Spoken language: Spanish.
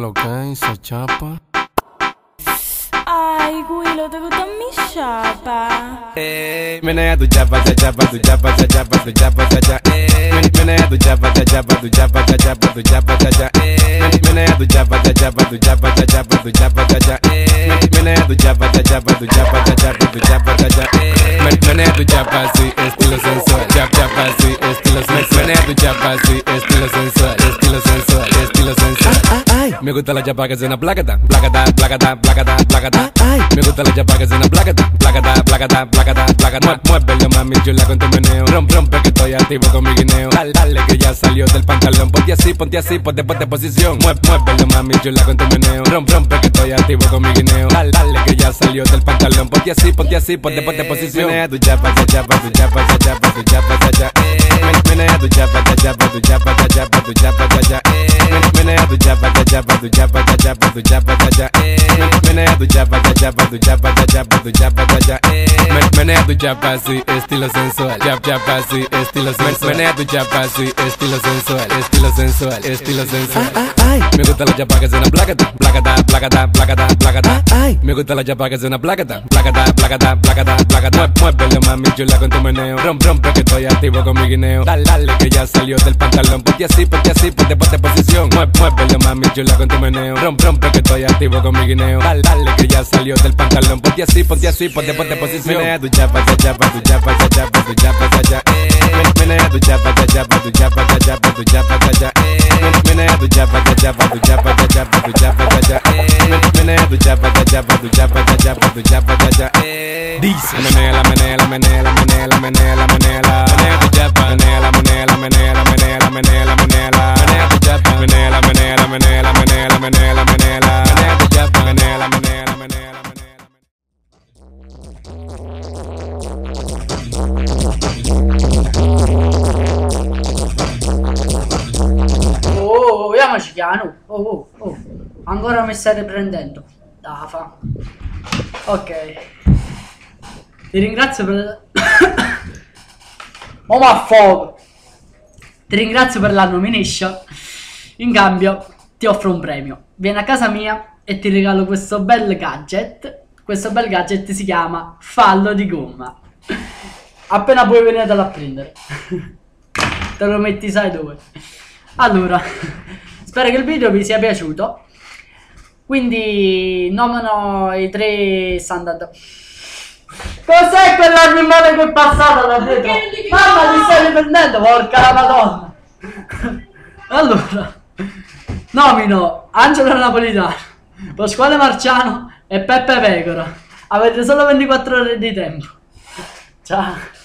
lo que se chapa. Ay, Guilo, ¿te gusta mi chapa? Eh, menea tu chapa, cha chapa, tu chapa, cha chapa, tu chapa, cha cha. Eh, menea tu chapa, cha chapa, tu chapa, cha chapa, tu chapa, cha cha. Eh, menea tu chapa, cha chapa, tu chapa, cha chapa, tu chapa, cha cha. Eh, menea tu chapa, cha chapa, tu chapa, cha chapa, tu chapa, cha cha. Eh, menea tu chapa, sí, estilo sensual. Chap chapa, sí, estilo sensual. Menea tu chapa, sí, estilo sensual, estilo sensual. Me gusta la chapa que suena placata, placata, placata, placata, placata. Me gusta la chapa que suena placata, placata, placata, placata, placata. Muévelo mami chula con tu meneo. Rompe, rompe que estoy activo con mi guineo. Dale, dale que ya salió del pantalón. Ponte así, ponte así, ponte, ponte posición. Muévelo mami chula con tu meneo. Rompe, rompe que estoy activo con mi guineo. Dale, dale que ya salió del pantalón. Ponte así, ponte así, ponte, ponte posición. Menea tu chapa, cha chapa, tu chapa, cha chapa, tu chapa, cha cha. Menea tu chapa, cha chapa, tu chapa, cha chapa, tu chapa, tu chapa, cha chapa, tu chapa, cha chapa, tu chapa, cha cha. Menea tu chapa, cha chapa, tu chapa, cha chapa, tu chapa, cha cha. Menea tu chapa, sí, estilo sensual. Chap, chapa, sí, estilo sensual. Menea tu chapa, sí, estilo sensual, estilo sensual, estilo sensual. Me gusta la chapa que suena placata, placata, placata, placata, placata. Me gusta la chapa que suena placata, placata, placata, placata, placata. Muévelo mami chula con tu meneo. Rompe, rompe que estoy activo con mi guineo. Dale, dale que ya salió del pantalón. Ponte así, ponte así, ponte, ponte posición. Muévelo mami chula con tu meneo. Rompe, rompe que estoy activo con mi guineo. Dale, dale que ya salió del pantalón. Ponte así, ponte así, ponte, ponte posición. Menea tu chapa, cha chapa, tu chapa, cha chapa, tu chapa, cha cha. Menea tu chapa, cha chapa, tu chapa, cha chapa, tu chapa, cha cha. Menea tu chapa, cha chapa, tu chapa, cha chapa, tu chapa, cha cha. Menea tu chapa, cha chapa, tu chapa, cha chapa, tu chapa, cha cha. Dice menela, menela, menela, menela, Vediamoci piano. Oh, oh, oh. Ancora mi stai riprendendo. Da fa. Ok. Ti ringrazio per... oh ma fuoco. Ti ringrazio per la nomination. In cambio ti offro un premio. Vieni a casa mia e ti regalo questo bel gadget. Questo bel gadget si chiama fallo di gomma. Appena puoi venire a prendere. Te lo metti sai dove. Allora, spero che il video vi sia piaciuto. Quindi nomino i tre standard. Cos'è quell'animale che è passato da dietro? Mamma ti stai riprendendo, porca la madonna. Allora, nomino Angelo Napolitano, Pasquale Marciano e Peppe Pecora. Avete solo 24 ore di tempo. Ciao.